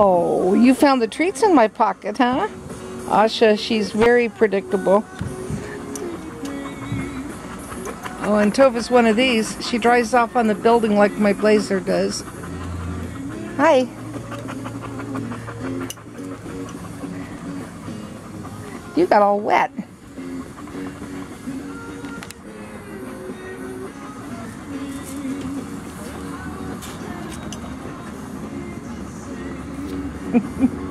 Oh, you found the treats in my pocket, huh? Asha, she's very predictable. Oh, and Tova's one of these. She drives off on the building like my blazer does. Hi. You got all wet. Ha ha ha.